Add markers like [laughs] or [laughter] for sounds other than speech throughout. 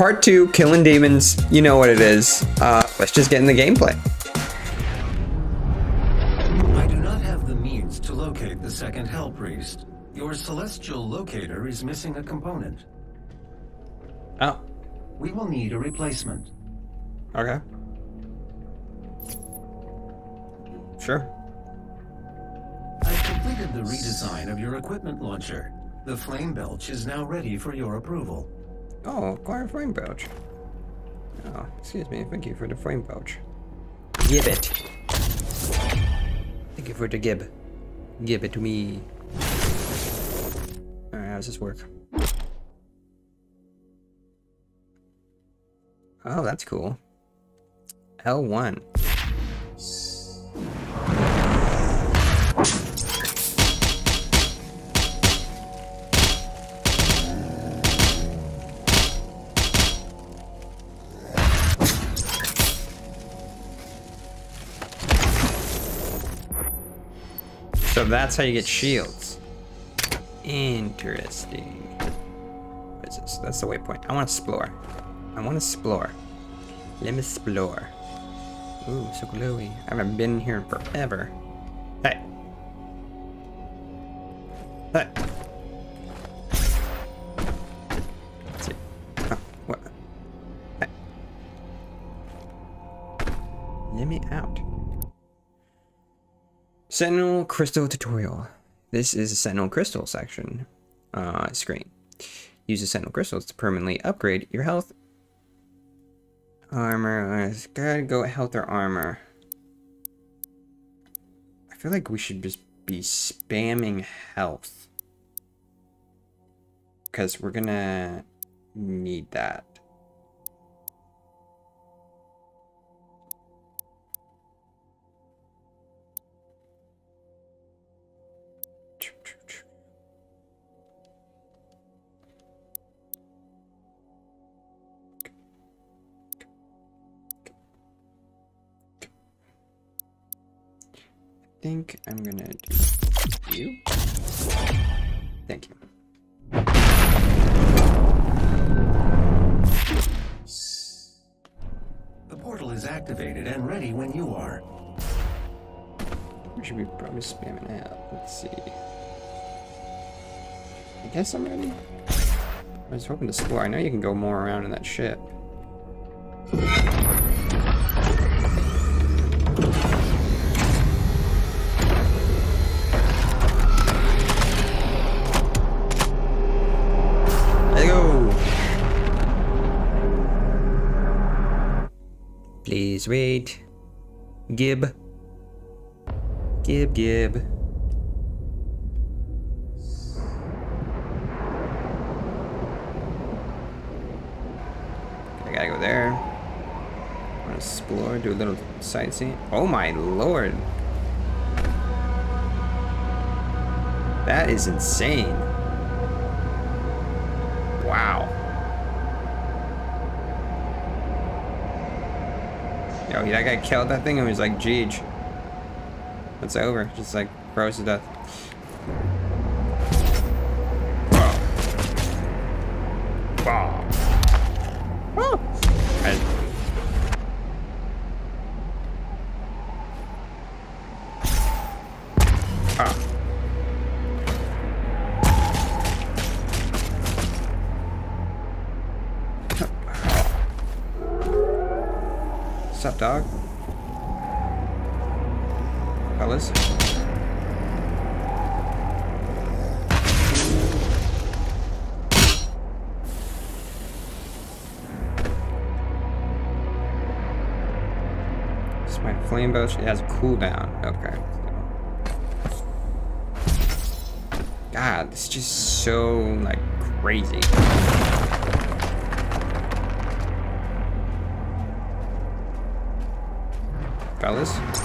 part two, killing demons. You know what it is. Uh, let's just get in the gameplay. I do not have the means to locate the second Hell Priest. Your celestial locator is missing a component. Oh, We will need a replacement. okay. Sure. I've completed the redesign of your equipment launcher. The flame belch is now ready for your approval. Oh, acquire frame pouch. Oh, excuse me. Thank you for the frame pouch. Give it. Thank you for the gib. Give it to me. Alright, how does this work? Oh, that's cool. L1. So that's how you get shields. Interesting. What is this? That's the waypoint. I want to explore. I want to explore. Let me explore. Ooh, so glowy. I haven't been here in forever. Hey. Hey. Sentinel Crystal Tutorial. This is a Sentinel Crystal section uh, screen. Use the Sentinel Crystals to permanently upgrade your health, armor. uh, Gotta go health or armor. I feel like we should just be spamming health. Because we're gonna need that. Think I'm gonna do you. Thank you. The portal is activated and ready when you are. We should be probably spamming out. Let's see. I guess I'm ready. I was hoping to explore. I know you can go more around in that ship. Wait. Gib. Gib, gib. I gotta go there. Want to explore, do a little sightseeing. Oh my lord. That is insane. Yo, that guy killed that thing and was like, Jeej. It's over. Just like froze to death. Wow. Woo! I- dog? Fellas? My flame bow. It has a cooldown. Okay. God, is just so like crazy. Fellas?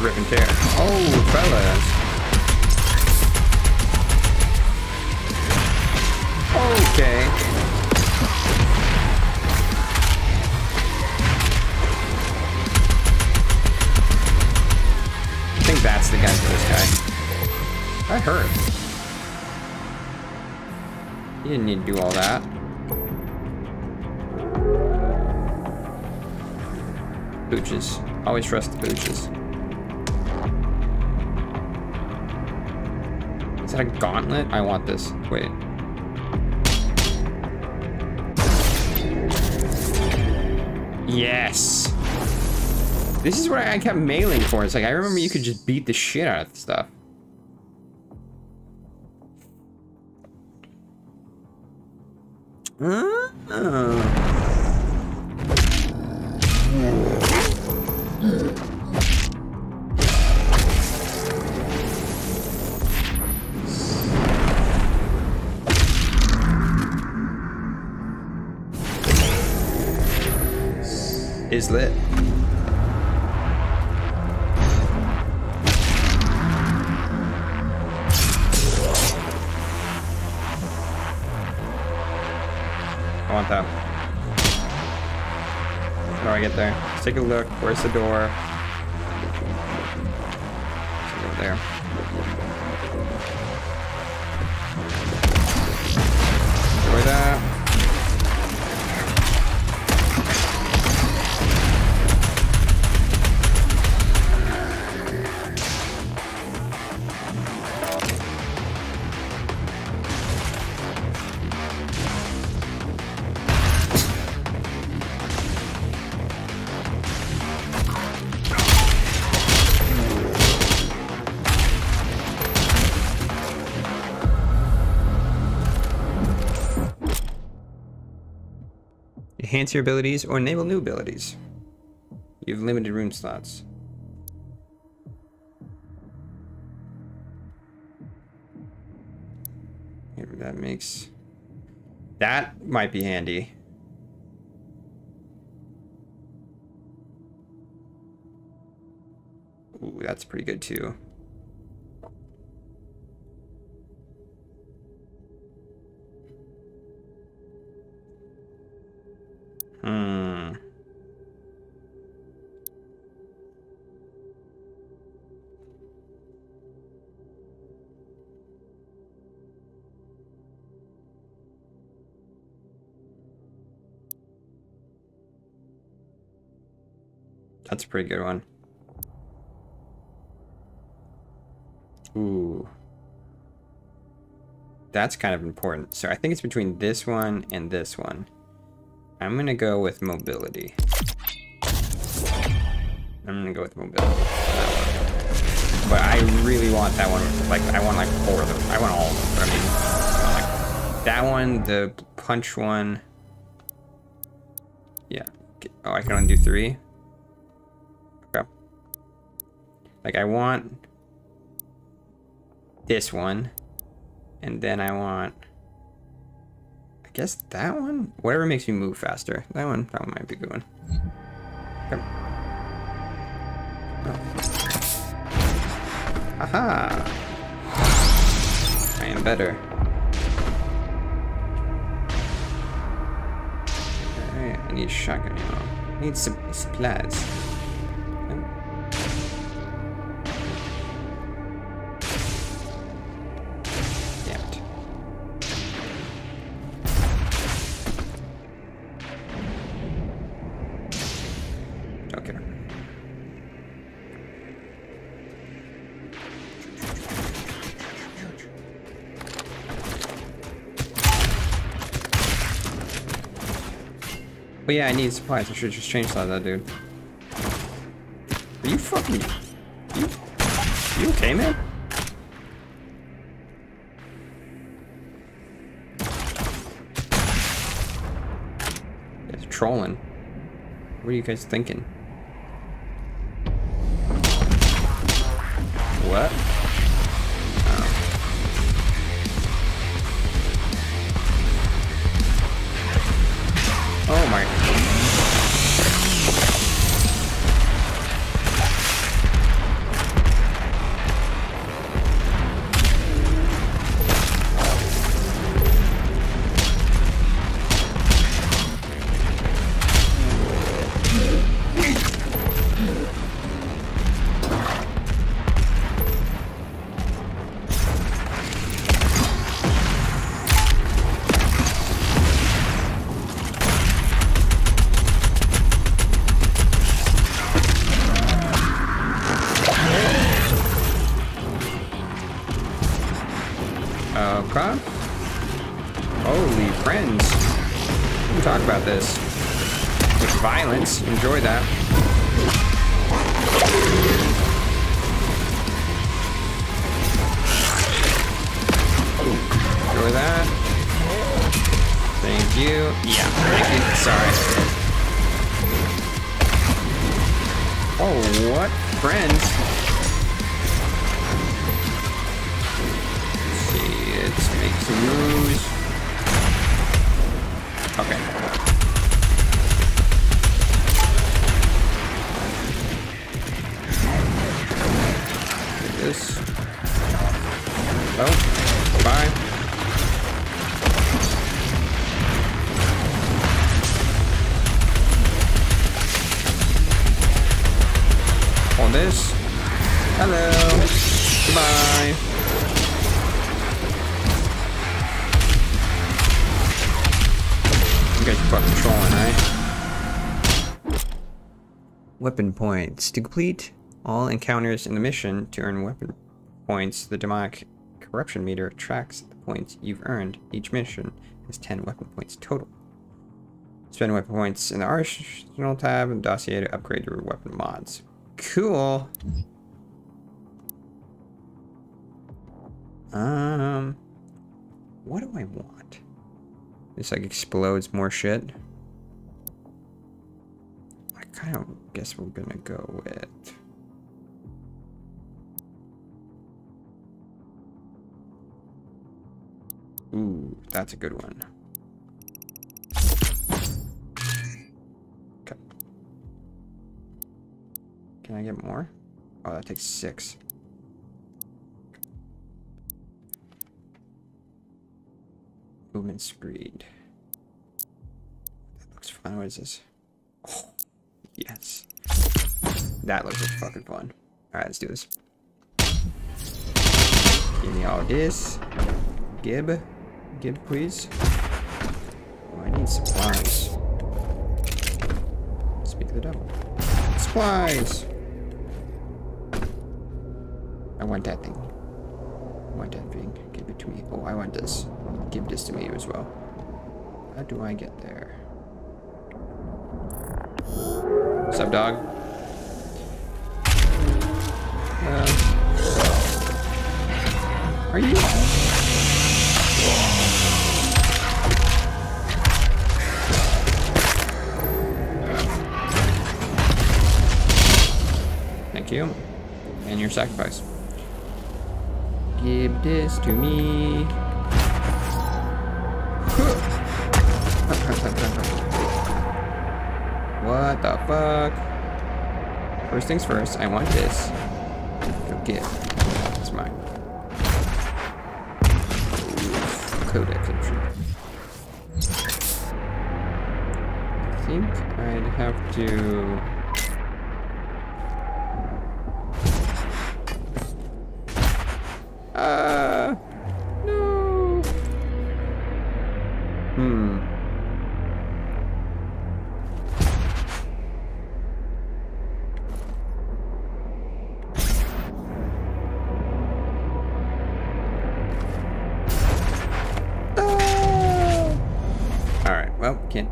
Rip and tear. Oh, fellas. Okay. I think that's the guy for this guy. I heard. You didn't need to do all that. Booches. Always trust the booches. That a gauntlet? I want this. Wait. Yes! This is what I kept mailing for. It's like, I remember you could just beat the shit out of stuff. Oh. Let's take a look. Where's the door? Enhance your abilities or enable new abilities. You have limited rune slots. Here, that makes... That might be handy. Ooh, that's pretty good too. Hmm. That's a pretty good one. Ooh. That's kind of important. So I think it's between this one and this one. I'm gonna go with mobility. I'm gonna go with mobility. But I really want that one. Like, I want like four of them. I want all of them. But I mean, like that one, the punch one. Yeah. Oh, I can only do three. Okay. Like, I want this one, and then I want. Guess that one? Whatever makes me move faster. That one, that one might be a good one. Okay. Oh. Aha! I am better. Alright, I need shotgun ammo. I need some supplies. But yeah, I need supplies. I should just change that, dude. Are you fucking... You, you okay, man? It's trolling. What are you guys thinking? Friends. We talk about this. With violence. Enjoy that. Enjoy that. Thank you. Yeah, thank you. Sorry. Oh, what? Friends? see, let's make some moves. Okay. Weapon points. To complete all encounters in the mission to earn weapon points, the demonic corruption meter tracks the points you've earned. Each mission has 10 weapon points total. Spend weapon points in the Arsenal tab and dossier to upgrade your weapon mods. Cool. Um, what do I want? This like explodes more shit. I kind of guess we're gonna go with. Ooh, that's a good one. Okay. Can I get more? Oh, that takes six. Movement speed. That looks fun. What is this? Oh, yes. That looks like fucking fun. Alright, let's do this. Give me all this. Gib. Gib, please. Oh, I need supplies. Speak of the devil. Supplies! I want that thing. I want that thing. Give it to me. Oh, I want this. Give this to me as well. How do I get there? What's up, dog? Are you? Thank you. And your sacrifice. Give this to me. [laughs] what the fuck? First things first, I want this. Forgive. It's mine. Codex entry. I think I'd have to.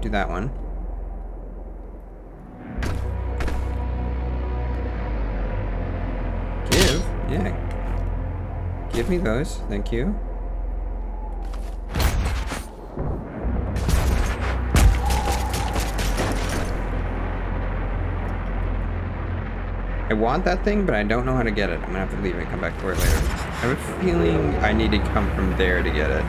Do that one. Give? Yeah. Give me those. Thank you. I want that thing, but I don't know how to get it. I'm gonna have to leave and come back for it later. I have a feeling I need to come from there to get it.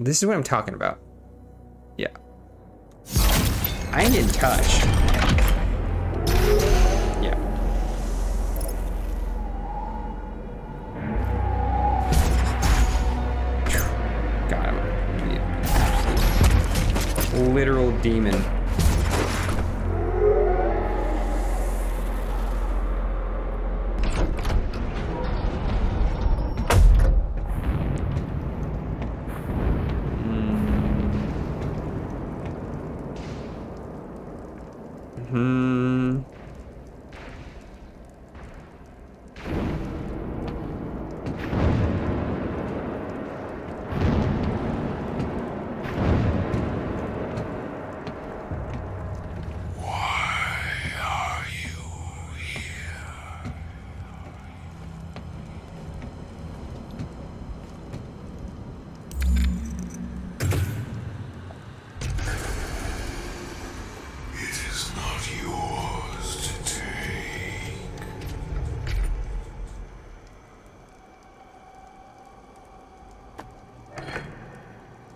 This is what I'm talking about. Yeah. I ain't getting touched. Yeah. God, I'm gonna be an absolute literal demon.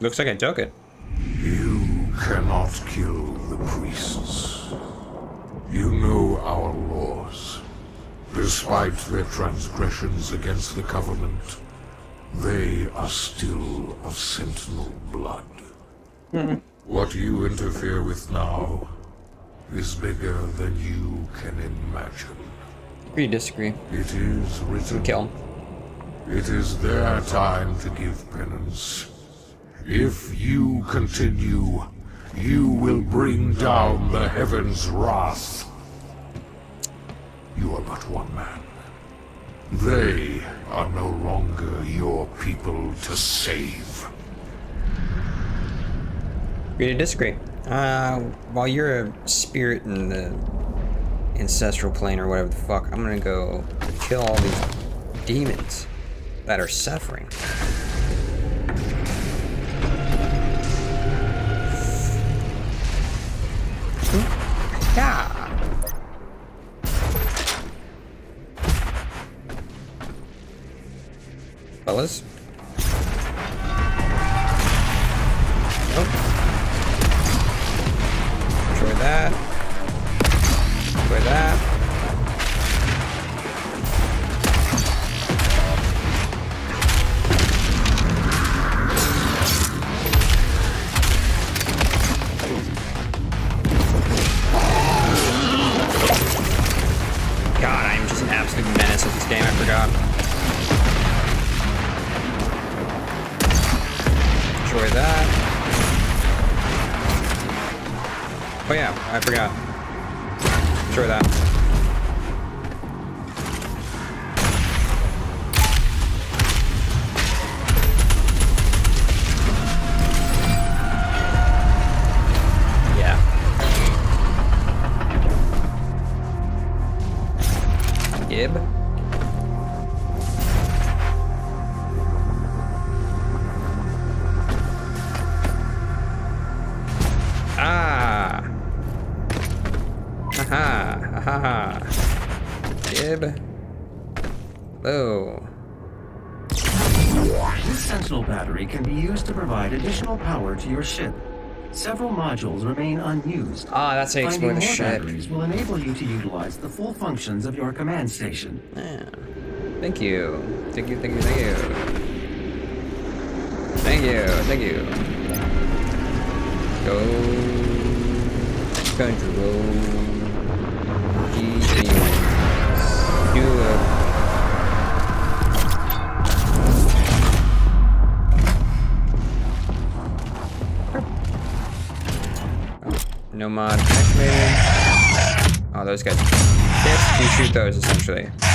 Looks like I took it. You cannot kill the priests. You know our laws. Despite their transgressions against the Covenant, they are still of Sentinel blood. [laughs] What you interfere with now is bigger than you can imagine. We disagree. It is written. Kill him. It is their time to give penance. If you continue, you will bring down the heavens' wrath. You are but one man. They are no longer your people to save. Agree to disagree. Uh, while you're a spirit in the ancestral plane or whatever the fuck, I'm gonna go kill all these demons that are suffering. Fellas. To your ship. Several modules remain unused. Ah, that's how you explore the ship. batteries will enable you to utilize the full functions of your command station. Yeah. Thank you. Thank you, thank you, thank you. Thank you, thank you. Go. Do a Oh, those guys. Yes, you shoot those essentially.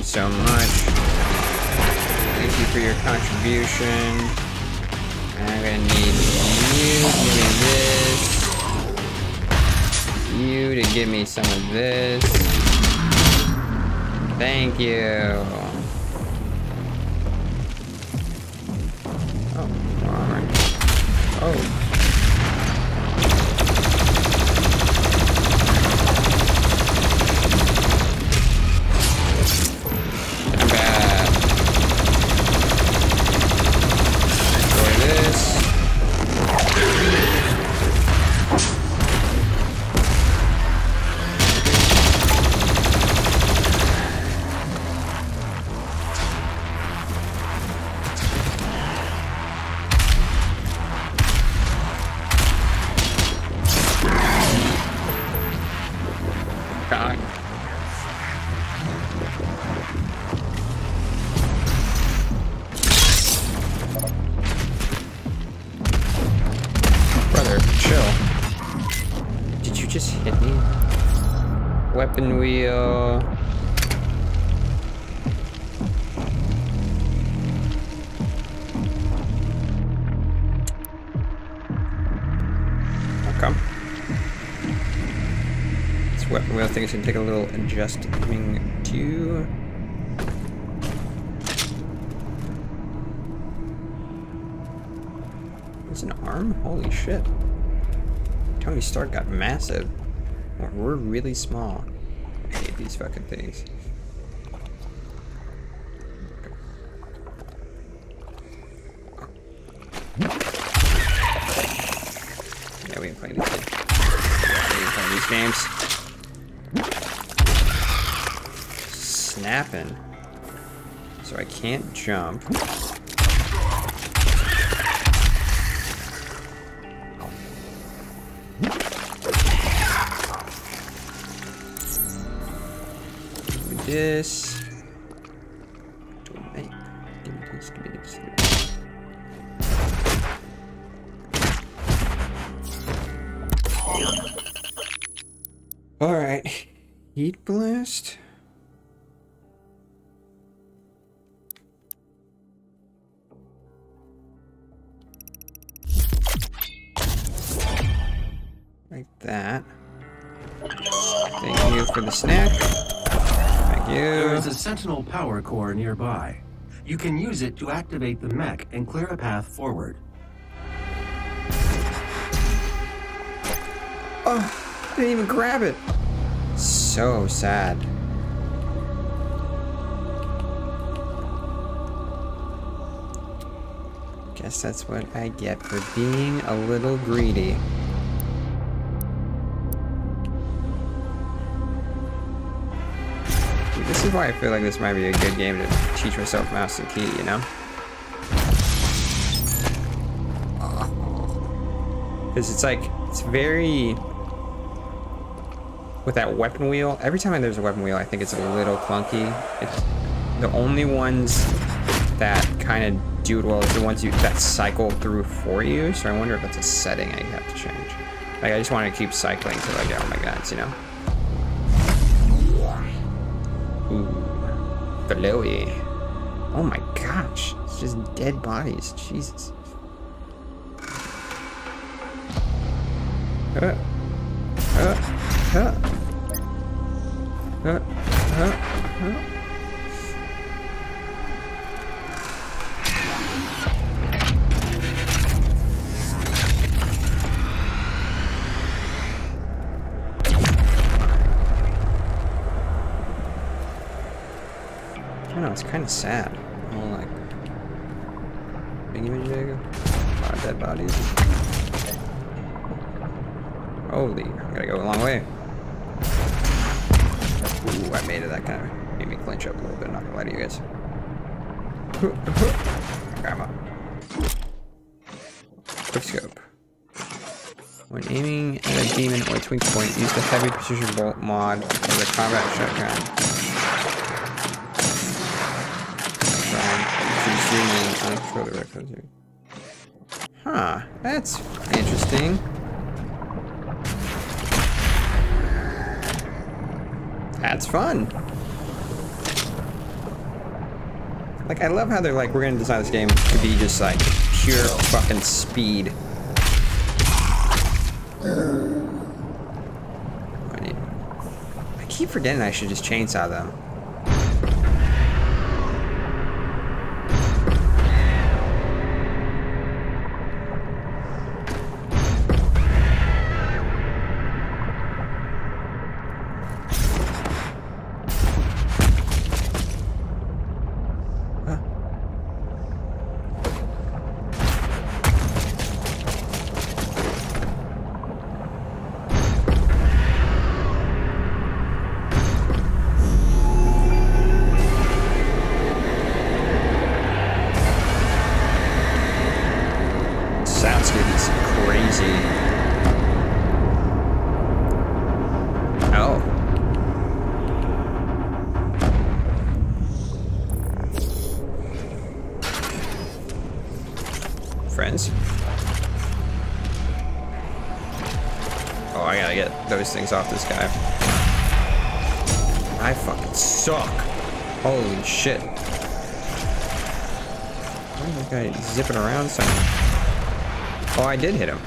You so much. Thank you for your contribution. I'm gonna need you to give me this. You to give me some of this. Thank you. Oh, alright. Oh. Take a little adjusting to. It's an arm? Holy shit. Tony Stark got massive. We're- We're really small. I hate these fucking things. Me this. All right, heat blast. Like that. Thank you for the snack. Thank you. is a Sentinel power core nearby. You can use it to activate the mech and clear a path forward. Oh, didn't even grab it. So sad. Guess that's what I get for being a little greedy. Is why I feel like this might be a good game to teach myself mouse and key, you know? Because it's like, it's very... With that weapon wheel, every time there's a weapon wheel, I think it's a little clunky. It's the only ones that kind of do it well is the ones you that cycle through for you. So I wonder if that's a setting I have to change. Like I just want to keep cycling till I get all my guns, you know. Ooh, glowy. Oh my gosh, it's just dead bodies. Jesus. Kind of sad. All like big image. A dead bodies. Holy, I gotta go a long way. Ooh, I made it. That kind of made me clinch up a little bit. Not gonna lie to you guys. [laughs] Grandma. Quickscope. When aiming at a demon or weak point, use the heavy precision bolt mod as a combat shotgun. Huh, that's interesting. That's fun. Like, I love how they're like, we're gonna design this game to be just like pure fucking speed. I. I keep forgetting I should just chainsaw them. Those things off this guy. I fucking suck. Holy shit. Why is this guy zipping around somewhere? Oh, I did hit him.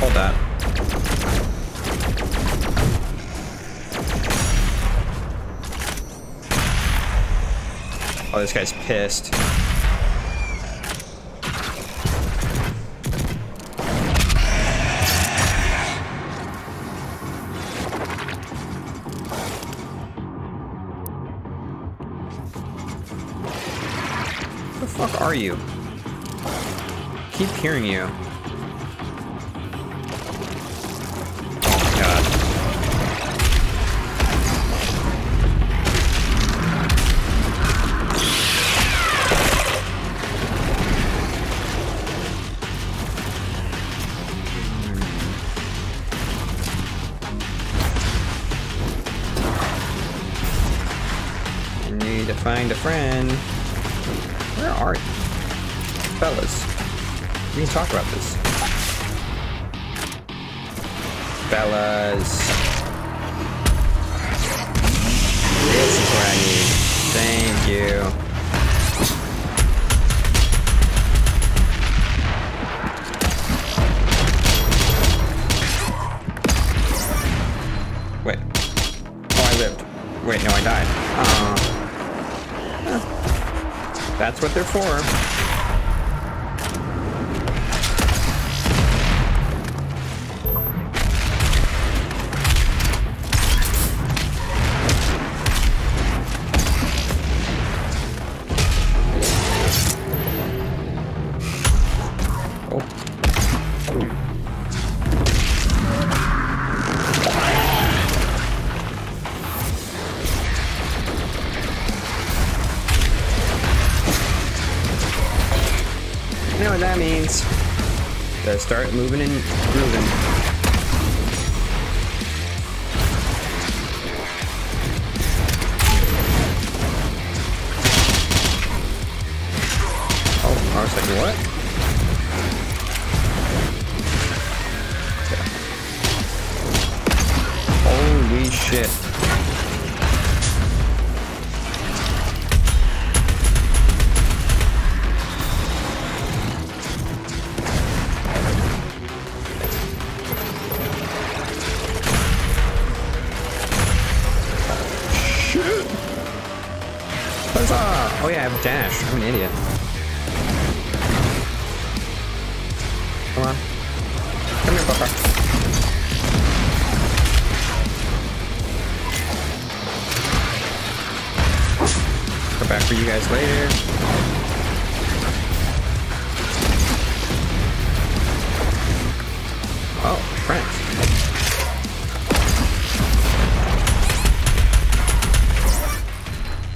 Hold that. Oh, this guy's pissed. Are you? Keep hearing you. Wait. Oh, I lived. Wait, no, I died. Oh. That's what they're for. Start moving and grooving.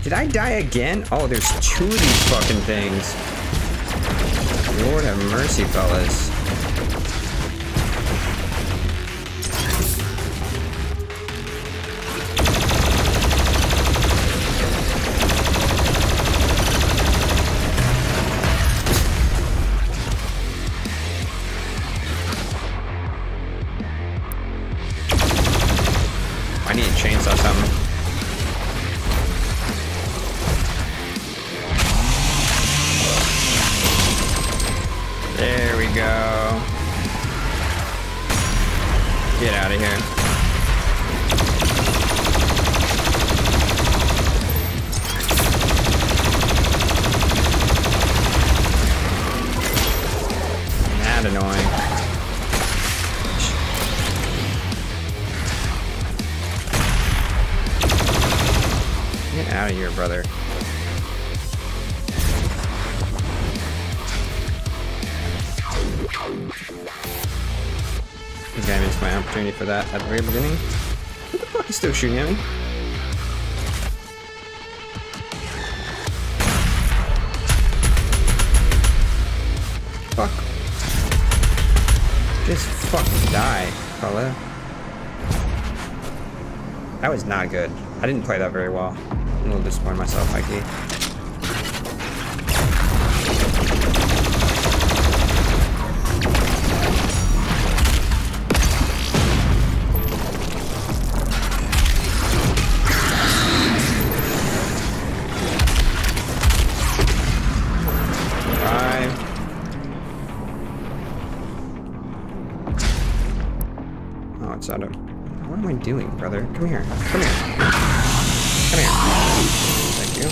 Did I die again? Oh, there's two of these fucking things. Lord have mercy, fellas. Shooting at me? Fuck. Just fucking die, fella. That was not good. I didn't play that very well. I'm a little disappointed myself, Mikey. It's out of. What am I doing, brother? Come here. Come here. Come here. Thank you.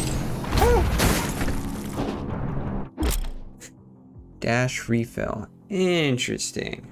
Dash refill. Interesting.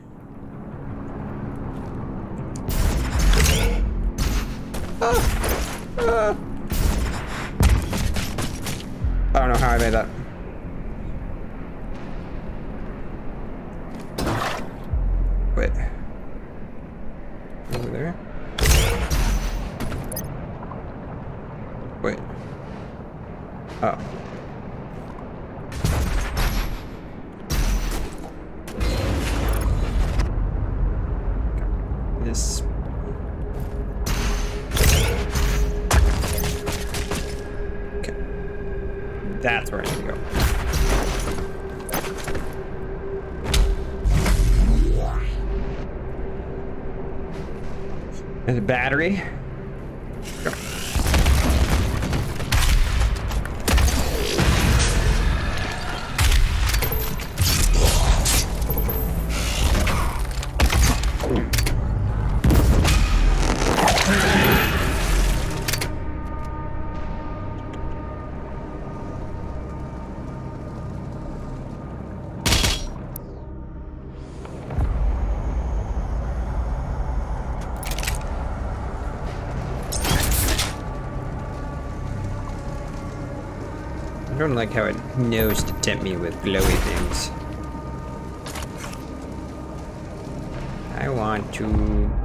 Like how it knows to tempt me with glowy things. I want to...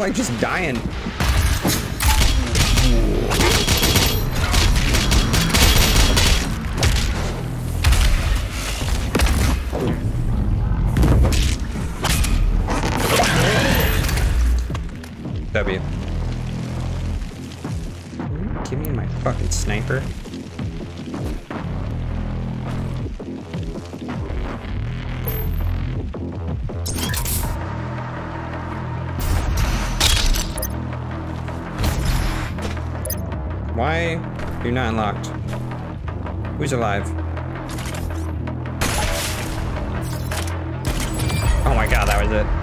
like just dying. W. Give me my fucking sniper. You're not unlocked. Who's alive? Oh my god, that was it.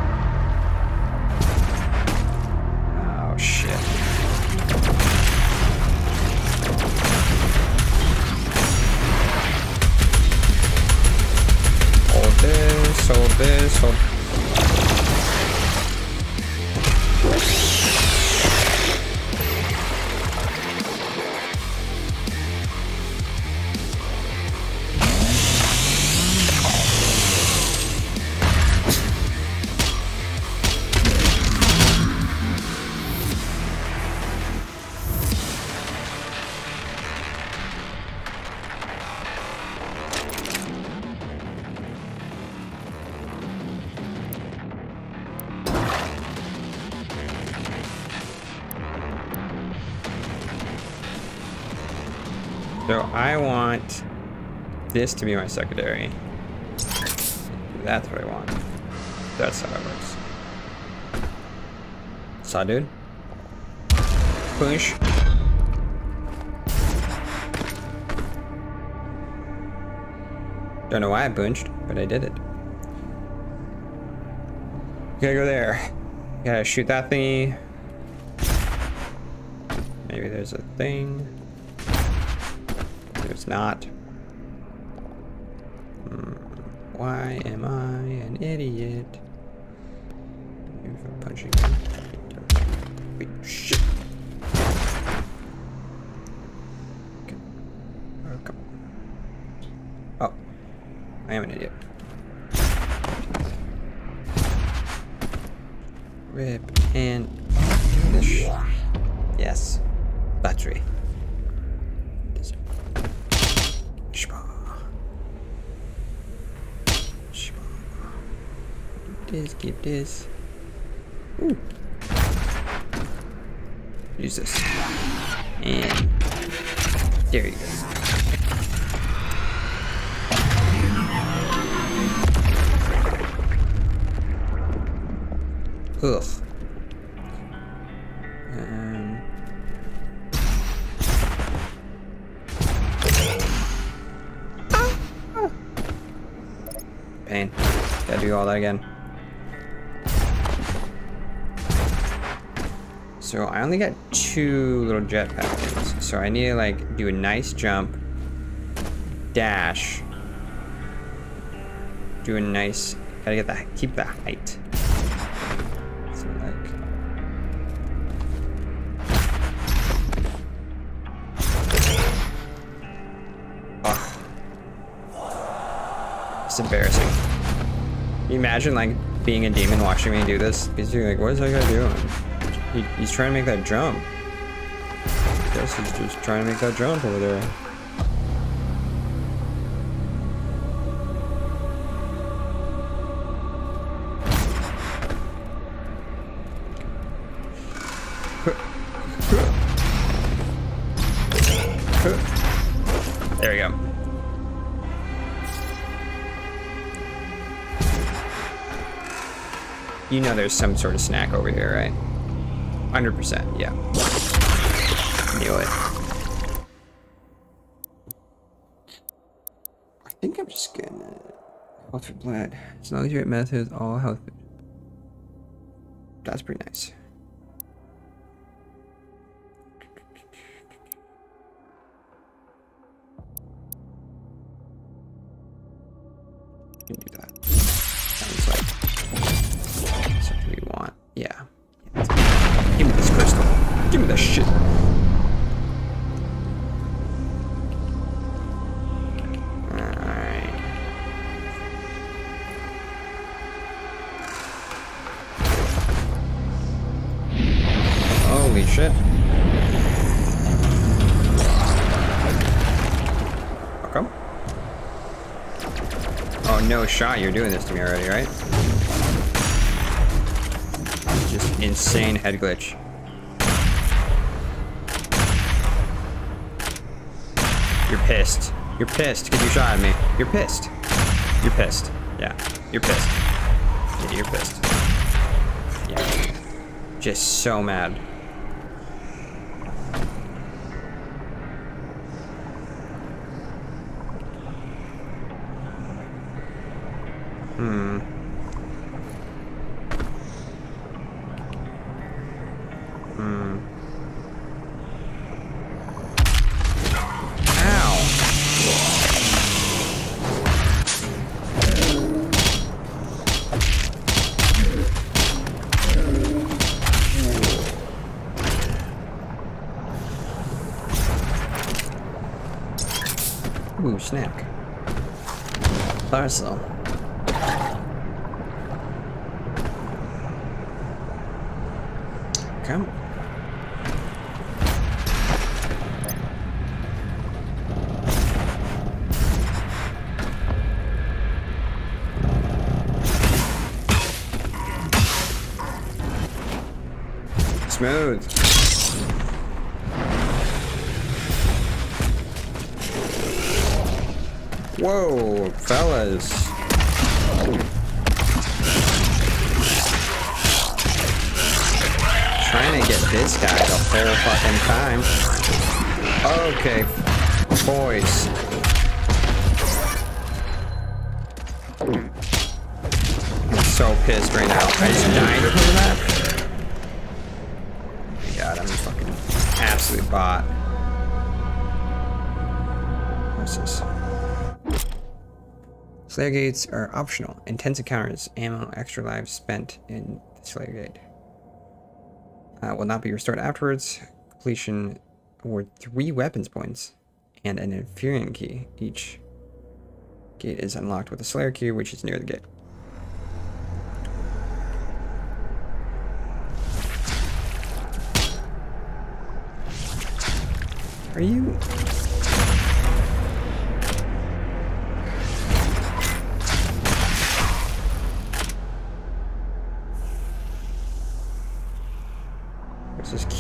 This to be my secondary. That's what I want. That's how it works. Saw dude. Push. Don't know why I punched, but I did it. Gotta go there. Gotta shoot that thingy. Maybe there's a thing. There's not. Hmm, Why am I an idiot? Punching. Wait, shit. There you go. Ugh. Um, Pain. Gotta do all that again. So I only got two little jetpack things. So I need to like do a nice jump, dash, do a nice. Gotta get that. Keep the height. So like. It's embarrassing. Can you imagine like being a demon watching me do this? You're like, what is that guy doing? He, he's trying to make that jump. I guess he's just trying to make that jump over there. There we go. You know there's some sort of snack over here, right? 100%, yeah. Knew it. I think I'm just gonna health for blood. As you're at method, all health. That's pretty nice. Can do that. Sounds like something we want. Yeah Me this shit. Holy shit. Come? Oh, no shot. You're doing this to me already, right? Just insane head glitch. You're pissed. You're pissed because you shot at me. You're pissed. You're pissed. Yeah. You're pissed. Yeah, you're pissed. Yeah. Just so mad. Hmm. Hmm. Parcel. Slayer gates are optional. Intense encounters, ammo, extra lives spent in the Slayer gate. Uh, will not be restored afterwards. Completion award three weapons points and an Empyrean key. Each gate is unlocked with a Slayer key, which is near the gate. Are you?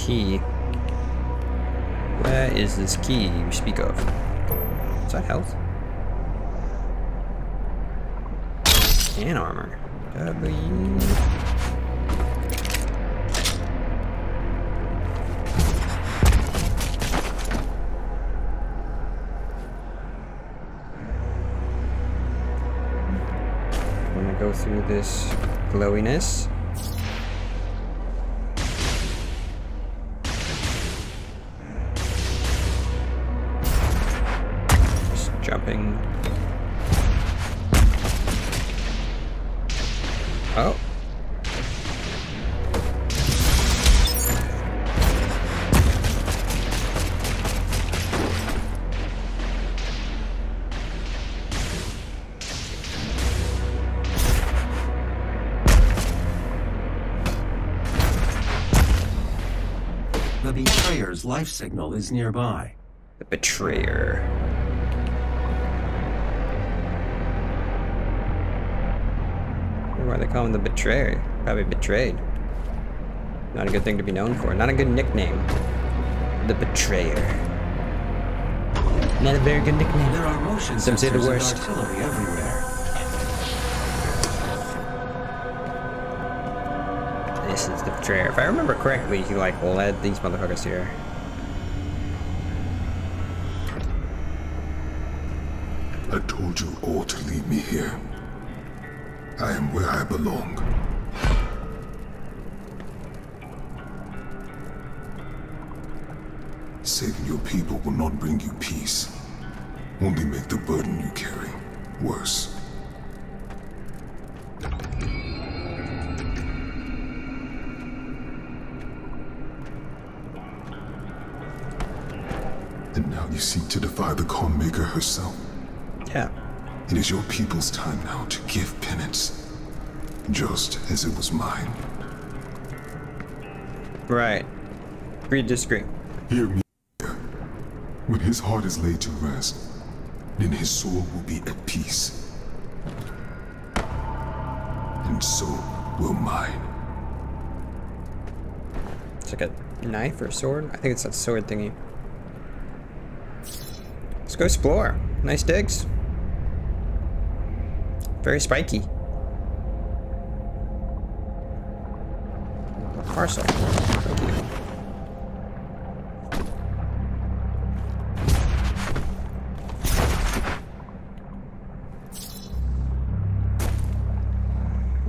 Key? Where is this key you speak of? Is that health? And armor. W. I'm gonna go through this glowiness. Jumping. Oh. The betrayer's life signal is nearby. The betrayer. Why they call him the Betrayer? Probably betrayed. Not a good thing to be known for. Not a good nickname. The Betrayer. Not a very good nickname. There are motion Some say the worst. Artillery everywhere. This is the Betrayer. If I remember correctly, he like led these motherfuckers here. I told you all to leave me here. I am where I belong. Saving your people will not bring you peace. Only make the burden you carry worse. And now you seek to defy the Khan Maykr herself. It is your people's time now to give penance, just as it was mine. Right. Agree to disagree. Hear me. When his heart is laid to rest, then his soul will be at peace. And so will mine. It's like a knife or a sword. I think it's that sword thingy. Let's go explore. Nice digs. Very spiky. Parcel. Thank you.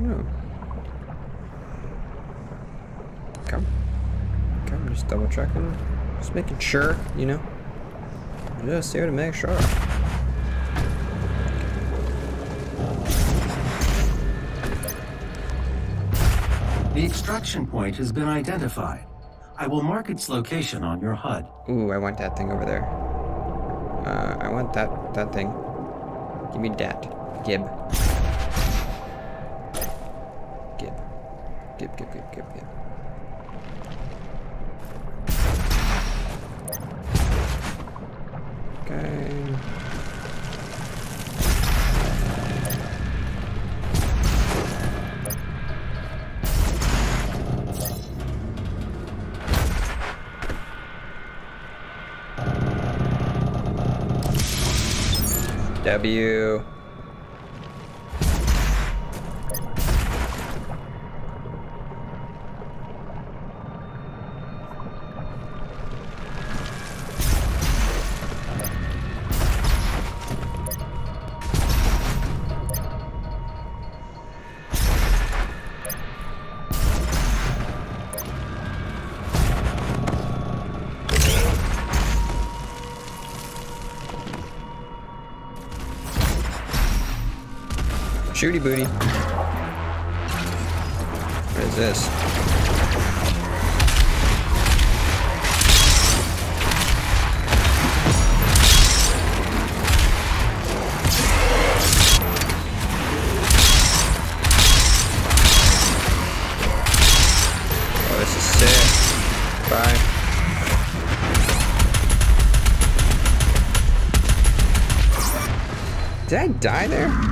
Oh. Come. Come, just double checking. Just making sure, you know? Just here to make sure. The extraction point has been identified. I will mark its location on your HUD. Ooh, I want that thing over there. Uh, I want that that thing. Give me that. Gib. Gib. Gib, gib, gib, gib, gib. Okay. W. Shooty booty. What is this? Oh. Did I die there?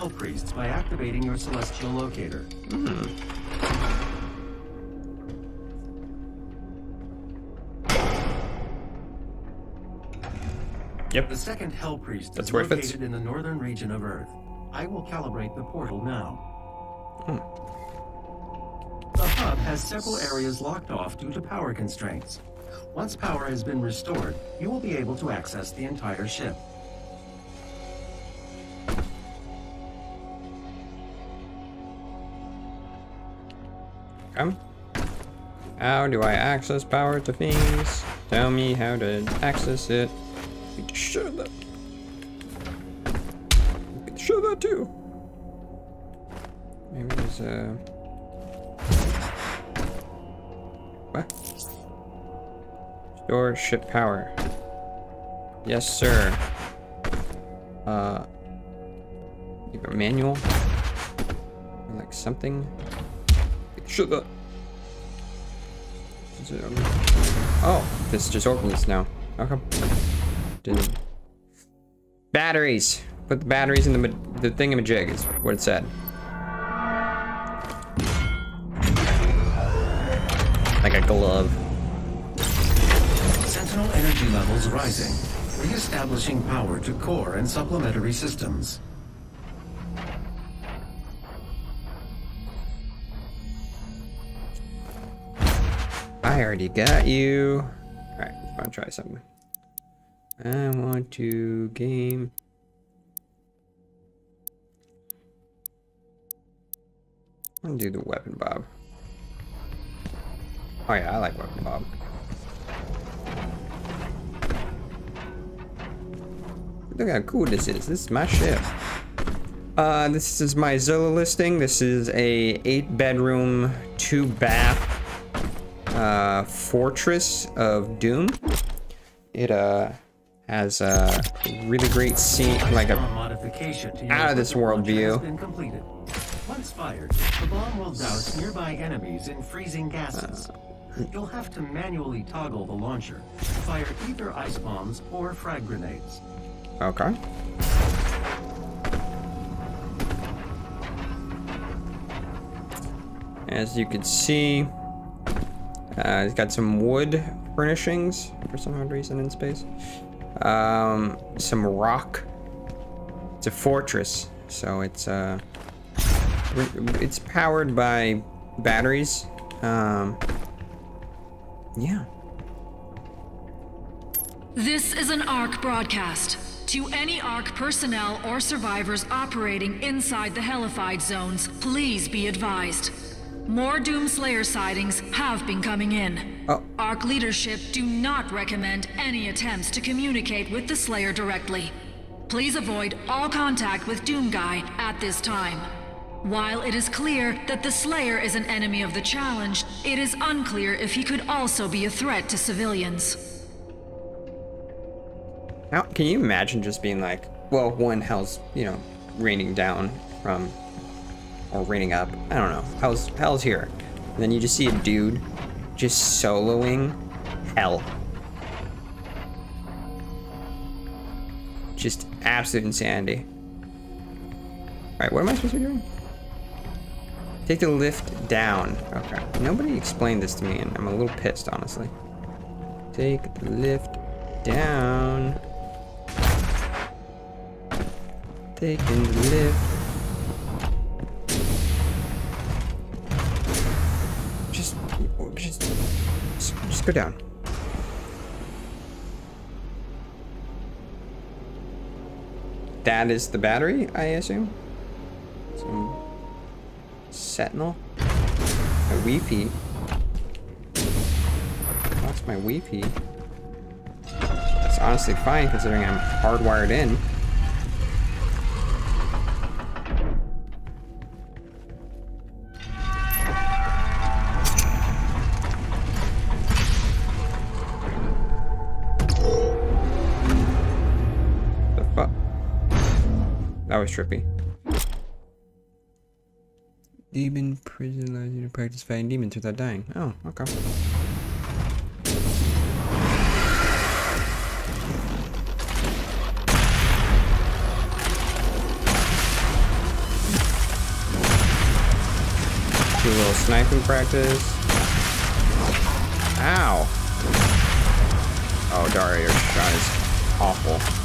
Hell Priests by activating your Celestial Locator. Yep. The second Hell Priest That's is where it fits. located in the northern region of Earth. I will calibrate the portal now. Hmm. The hub has several areas locked off due to power constraints. Once power has been restored, you will be able to access the entire ship. Come. How do I access power to things? Tell me how to access it. We can show that. We can show that too. Maybe there's a. What? Store ship power. Yes, sir. Uh. You a manual? Or like something? Um, Oh, this just opens now. Okay. Didn't. Batteries. Put the batteries in the the thingamajig is what it said. Like a glove. Sentinel energy levels rising, re-establishing power to core and supplementary systems. I already got you. Alright, want to try something. I want to game. I'm gonna do the weapon bob. Oh yeah, I like weapon bob. Look how cool this is. This is my ship. Uh, this is my Zillow listing. This is a eight bedroom, two bath uh, Fortress of Doom. It uh has a really great scene, like a modification to out of this world view. Once fired, the bomb will douse nearby enemies in freezing gases. You'll have to manually toggle the launcher to fire either ice bombs or frag grenades. okay. As you can see, uh, it's got some wood furnishings for some odd reason in space. Um, some rock. It's a fortress, so it's uh, it's powered by batteries. Um, yeah. This is an ARC broadcast. To any ARC personnel or survivors operating inside the Hellified zones, please be advised. More Doomslayer sightings have been coming in. Oh. ARC leadership do not recommend any attempts to communicate with the Slayer directly. Please avoid all contact with Doomguy at this time. While it is clear that the Slayer is an enemy of the challenge, it is unclear if he could also be a threat to civilians. How can you imagine just being like, well, one hell's you know raining down from, or raining up. I don't know. Hell's hell's here, and then you just see a dude just soloing hell. Just absolute insanity. All right, what am I supposed to be doing? Take the lift down. Okay. Nobody explained this to me, and I'm a little pissed, honestly. Take the lift down. Taking the lift. Just down. That is the battery, I assume. Some Sentinel. My Wi-Fi. That's my Wi-Fi. That's honestly fine considering I'm hardwired in. was trippy. Demon prison allows you to practice fighting demons without dying. Oh, okay. Do a little sniping practice. Ow! Oh, Dario shot is awful.